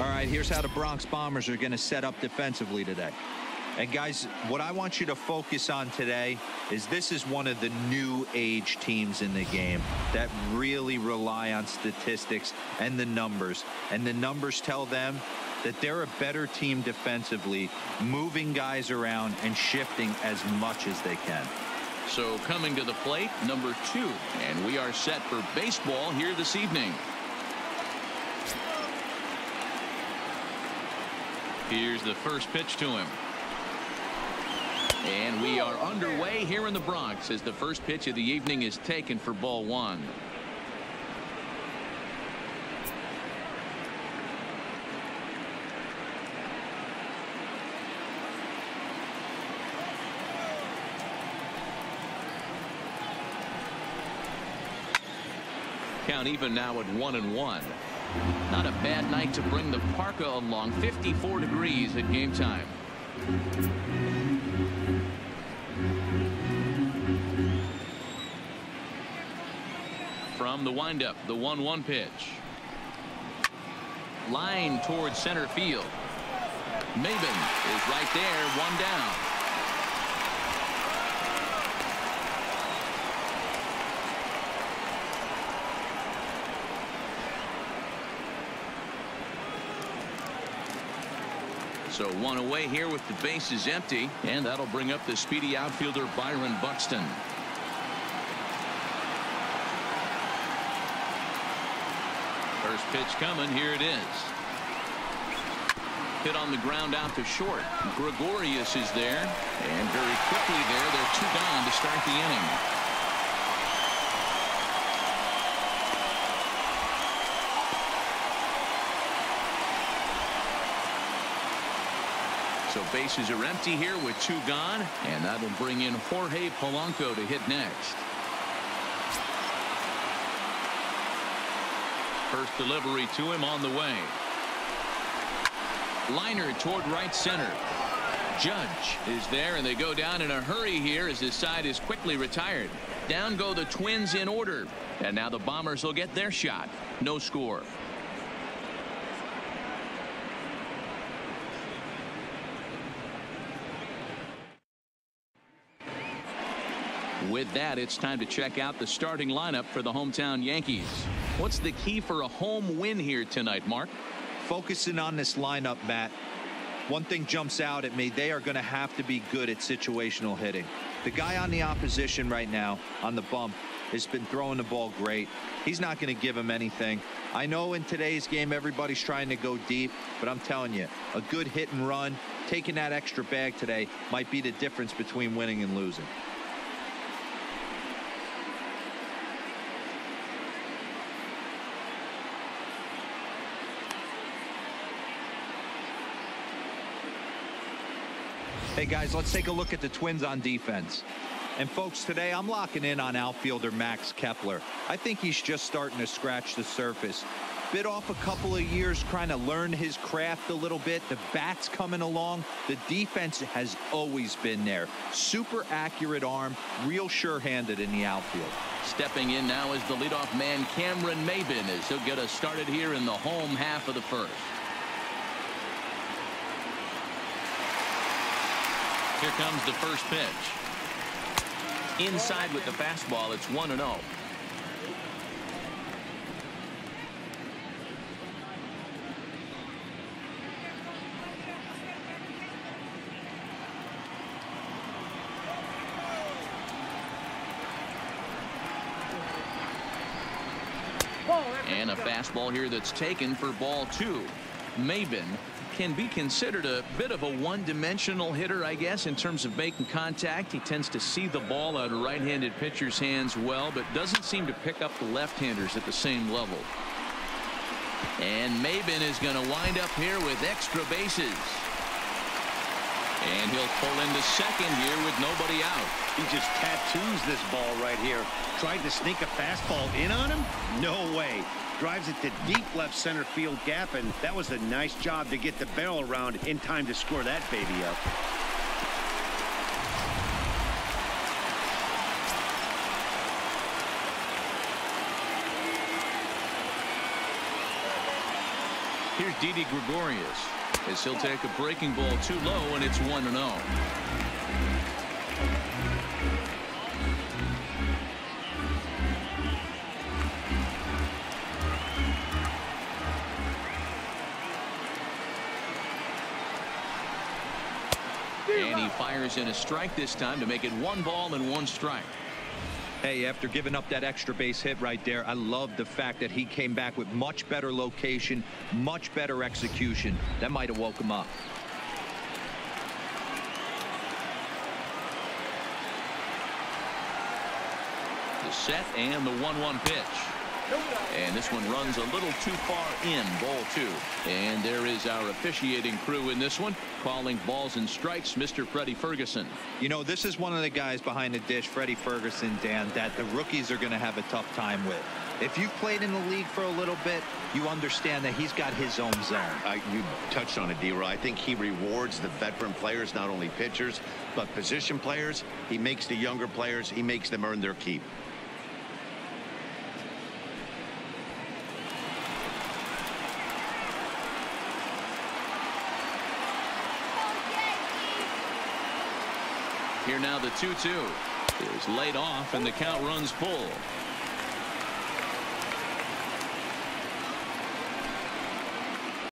All right, here's how the Bronx Bombers are going to set up defensively today. And guys, what I want you to focus on today is this is one of the new age teams in the game that really rely on statistics and the numbers. And the numbers tell them that they're a better team defensively, moving guys around and shifting as much as they can. So coming to the plate, number two. And we are set for baseball here this evening. Here's the first pitch to him. And we are underway here in the Bronx as the first pitch of the evening is taken for ball one. Count even now at one and one. Not a bad night to bring the parka along 54 degrees at game time. From the windup, the 1 1 pitch. Line towards center field. Maybin is right there, one down. So one away here with the bases empty. And that'll bring up the speedy outfielder Byron Buxton. First pitch coming. Here it is. Hit on the ground out to short. Gregorius is there. And very quickly there, they're two down to start the inning. So bases are empty here with two gone. And that'll bring in Jorge Polanco to hit next. First delivery to him on the way. Liner toward right center. Judge is there and they go down in a hurry here as his side is quickly retired. Down go the Twins in order. And now the Bombers will get their shot. No score. With that, it's time to check out the starting lineup for the hometown Yankees. What's the key for a home win here tonight, Mark? Focusing on this lineup, Matt. One thing jumps out at me. They are going to have to be good at situational hitting. The guy on the opposition right now on the bump has been throwing the ball great. He's not going to give him anything. I know in today's game everybody's trying to go deep, but I'm telling you, a good hit and run, taking that extra bag today might be the difference between winning and losing. Hey guys, let's take a look at the Twins on defense. And folks, today I'm locking in on outfielder Max Kepler. I think he's just starting to scratch the surface. Bit off a couple of years trying to learn his craft a little bit. The bat's coming along. The defense has always been there. Super accurate arm, real sure-handed in the outfield. Stepping in now is the leadoff man Cameron Maybin as he'll get us started here in the home half of the first. Here comes the first pitch. Inside with the fastball, it's 1 0. And a fastball here that's taken for ball two. Maybin can be considered a bit of a one-dimensional hitter, I guess, in terms of making contact. He tends to see the ball out of right-handed pitcher's hands well, but doesn't seem to pick up the left-handers at the same level. And Maybin is going to wind up here with extra bases. And he'll pull into second here with nobody out. He just tattoos this ball right here. Tried to sneak a fastball in on him? No way drives it to deep left center field gap, and that was a nice job to get the barrel around in time to score that baby up. Here's Didi Gregorius as he'll take a breaking ball too low and it's 1 0. And he fires in a strike this time to make it one ball and one strike. Hey, after giving up that extra base hit right there, I love the fact that he came back with much better location, much better execution. That might have woke him up. The set and the 1-1 pitch. And this one runs a little too far in ball two. And there is our officiating crew in this one calling balls and strikes Mr. Freddie Ferguson. You know this is one of the guys behind the dish Freddie Ferguson Dan that the rookies are going to have a tough time with. If you've played in the league for a little bit you understand that he's got his own zone. Uh, you touched on it D I think he rewards the veteran players not only pitchers but position players. He makes the younger players he makes them earn their keep. Here now the 2-2 is laid off and the count runs full.